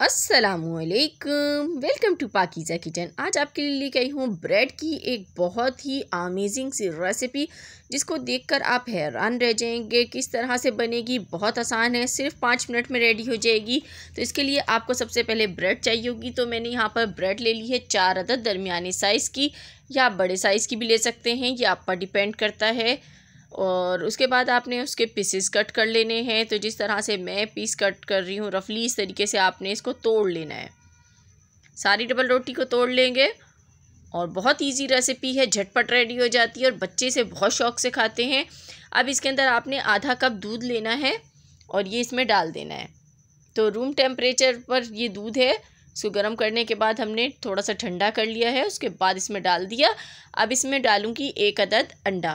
असलकुम welcome to पाकिज़ा kitchen आज आपके लिए लेके आई हूँ ब्रेड की एक बहुत ही अमेजिंग सी रेसिपी जिसको देखकर आप हैरान रह जाएँगे किस तरह से बनेगी। बहुत आसान है, सिर्फ़ पाँच मिनट में रेडी हो जाएगी। तो इसके लिए आपको सबसे पहले ब्रेड चाहिए होगी। तो मैंने यहाँ पर ब्रेड ले ली है चार अदद दरमिया साइज़ की, या आप बड़े साइज़ की भी ले सकते हैं, ये आप पर डिपेंड करता है। और उसके बाद आपने उसके पीसेस कट कर लेने हैं। तो जिस तरह से मैं पीस कट कर रही हूँ रफली इस तरीके से आपने इसको तोड़ लेना है। सारी डबल रोटी को तोड़ लेंगे और बहुत इजी रेसिपी है, झटपट रेडी हो जाती है और बच्चे से बहुत शौक से खाते हैं। अब इसके अंदर आपने आधा कप दूध लेना है और ये इसमें डाल देना है। तो रूम टेम्परेचर पर ये दूध है इसको गर्म करने के बाद हमने थोड़ा सा ठंडा कर लिया है, उसके बाद इसमें डाल दिया। अब इसमें डालूँगी एक अदद अंडा।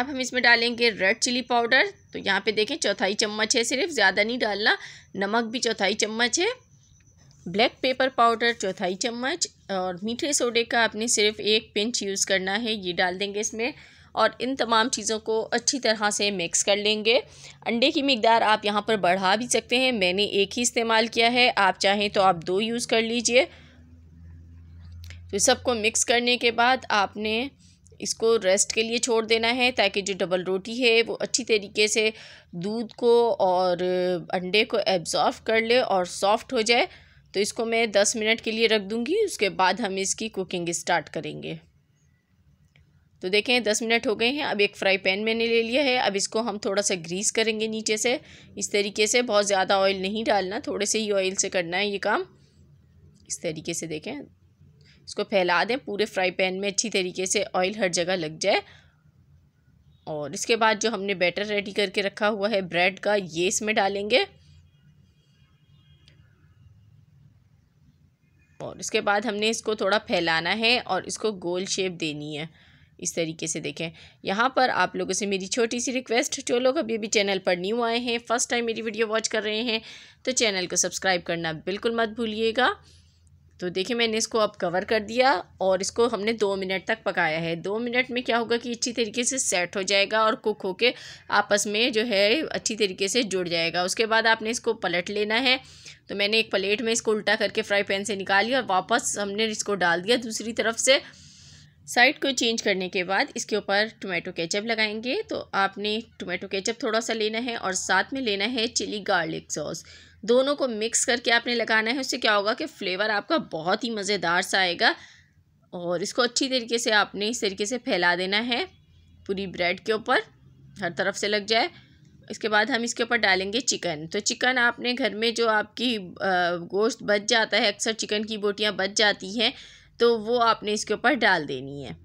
अब हम इसमें डालेंगे रेड चिली पाउडर तो यहाँ पे देखें चौथाई चम्मच है सिर्फ़, ज़्यादा नहीं डालना, नमक भी चौथाई चम्मच है ब्लैक पेपर पाउडर चौथाई चम्मच, और मीठे सोडे का आपने सिर्फ़ एक पिंच यूज़ करना है, ये डाल देंगे इसमें, और इन तमाम चीज़ों को अच्छी तरह से मिक्स कर लेंगे। अंडे की मकदार आप यहाँ पर बढ़ा भी सकते हैं, मैंने एक ही इस्तेमाल किया है, आप चाहें तो आप दो यूज़ कर लीजिए। तो सबको मिक्स करने के बाद आपने इसको रेस्ट के लिए छोड़ देना है ताकि जो डबल रोटी है वो अच्छी तरीके से दूध को और अंडे को एब्ज़ॉर्व कर ले और सॉफ्ट हो जाए। तो इसको मैं दस मिनट के लिए रख दूँगी, उसके बाद हम इसकी कुकिंग स्टार्ट करेंगे। तो देखें, दस मिनट हो गए हैं, अब एक फ्राई पैन मैंने ले लिया है। अब इसको हम थोड़ा सा ग्रीस करेंगे नीचे से। इस तरीके से बहुत ज़्यादा ऑयल नहीं डालना, थोड़े से ही ऑयल से करना है ये काम। इस तरीके से देखें इसको फैला दें, पूरे फ्राई पैन में अच्छी तरीके से ऑयल हर जगह लग जाए। और इसके बाद जो हमने बैटर रेडी करके रखा हुआ है ब्रेड का, ये इसमें डालेंगे। और इसके बाद हमने इसको थोड़ा फैलाना है और इसको गोल शेप देनी है। इस तरीके से देखें। यहाँ पर आप लोगों से मेरी छोटी सी रिक्वेस्ट, जो लोग अभी अभी चैनल पर न्यू आए हैं, फ़र्स्ट टाइम मेरी वीडियो वॉच कर रहे हैं तो चैनल को सब्सक्राइब करना बिल्कुल मत भूलिएगा। तो देखिए, मैंने इसको अब कवर कर दिया और इसको हमने दो मिनट तक पकाया है। दो मिनट में क्या होगा कि अच्छी तरीके से सेट हो जाएगा और कुक होके आपस में जो है अच्छी तरीके से जुड़ जाएगा। उसके बाद आपने इसको पलट लेना है। तो मैंने एक प्लेट में इसको उल्टा करके फ्राई पैन से निकाली और वापस हमने इसको डाल दिया दूसरी तरफ़ से। साइड को चेंज करने के बाद इसके ऊपर टोमेटो केचप लगाएँगे। तो आपने टोमेटो केचप थोड़ा सा लेना है और साथ में लेना है चिली गार्लिक सॉस। दोनों को मिक्स करके आपने लगाना है, उससे क्या होगा कि फ्लेवर आपका बहुत ही मज़ेदार सा आएगा और इसको अच्छी तरीके से आपने इस तरीके से फैला देना है पूरी ब्रेड के ऊपर, हर तरफ़ से लग जाए। इसके बाद हम इसके ऊपर डालेंगे चिकन। तो चिकन आपने घर में जो आपकी गोश्त बच जाता है, अक्सर चिकन की बोटियाँ बच जाती हैं। तो वो आपने इसके ऊपर डाल देनी है।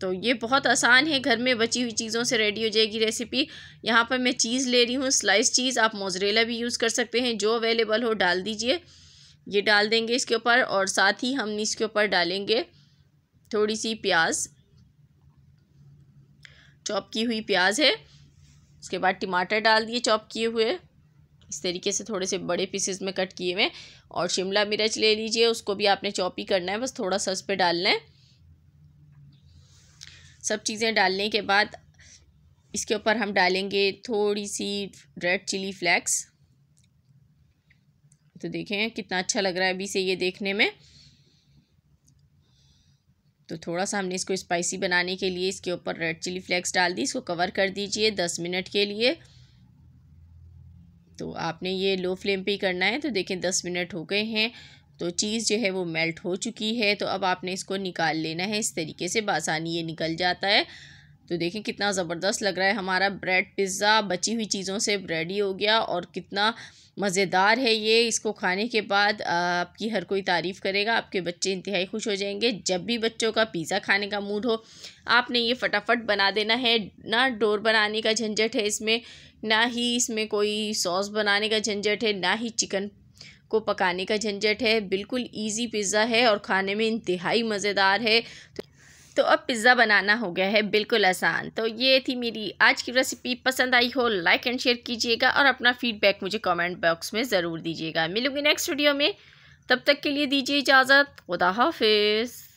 तो ये बहुत आसान है, घर में बची हुई चीज़ों से रेडी हो जाएगी रेसिपी यहाँ पर मैं चीज़ ले रही हूँ स्लाइस चीज़ आप मोजरेला भी यूज़ कर सकते हैं, जो अवेलेबल हो डाल दीजिए। ये डाल देंगे इसके ऊपर और साथ ही हम इसके ऊपर डालेंगे थोड़ी सी प्याज। चॉप की हुई प्याज है। उसके बाद टमाटर डाल दिए चॉप किए हुए। इस तरीके से थोड़े से बड़े पीसेस में कट किए हुए और शिमला मिर्च ले लीजिए, उसको भी आपने चॉप ही करना है, बस थोड़ा सा उस पर डालना है। सब चीज़ें डालने के बाद इसके ऊपर हम डालेंगे थोड़ी सी रेड चिली फ्लैक्स तो देखें कितना अच्छा लग रहा है अभी से ये देखने में। तो थोड़ा सा हमने इसको स्पाइसी बनाने के लिए इसके ऊपर रेड चिली फ्लेक्स डाल दी, इसको कवर कर दीजिए दस मिनट के लिए। तो आपने ये लो फ्लेम पे ही करना है तो देखें दस मिनट हो गए हैं तो चीज़ जो है वो मेल्ट हो चुकी है तो अब आपने इसको निकाल लेना है, इस तरीके से बासानी ये निकल जाता है। तो देखें कितना ज़बरदस्त लग रहा है। हमारा ब्रेड पिज़्ज़ा बची हुई चीज़ों से रेडी हो गया और कितना मज़ेदार है ये। इसको खाने के बाद आपकी हर कोई तारीफ़ करेगा। आपके बच्चे इंतहाई खुश हो जाएँगे। जब भी बच्चों का पिज़्ज़ा खाने का मूड हो, आपने ये फटाफट बना देना है। ना डोर बनाने का झंझट है इसमें, ना ही इसमें कोई सॉस बनाने का झंझट है, ना ही चिकन को पकाने का झंझट है। बिल्कुल इजी पिज़्ज़ा है और खाने में इंतहाई मज़ेदार है। तो तो अब पिज़्ज़ा बनाना हो गया है बिल्कुल आसान। तो ये थी मेरी आज की रेसिपी पसंद आई हो लाइक एंड शेयर कीजिएगा और अपना फीडबैक मुझे कमेंट बॉक्स में ज़रूर दीजिएगा। मिलूँगी नेक्स्ट वीडियो में। तब तक के लिए दीजिए इजाज़त। खुदा हाफिज़।